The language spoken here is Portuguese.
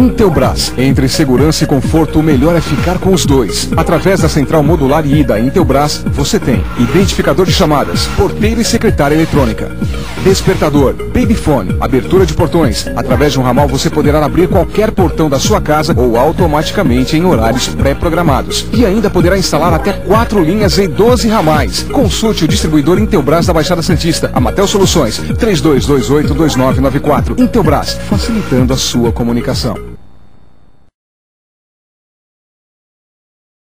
Intelbras. Entre segurança e conforto, o melhor é ficar com os dois. Através da central modular e da Intelbras, você tem identificador de chamadas, porteiro e secretária eletrônica, despertador, babyfone, abertura de portões. Através de um ramal você poderá abrir qualquer portão da sua casa ou automaticamente em horários pré-programados. E ainda poderá instalar até quatro linhas em 12 ramais. Consulte o distribuidor Intelbras da Baixada Santista. Amatel Soluções, 3228-2994. Intelbras, facilitando a sua comunicação.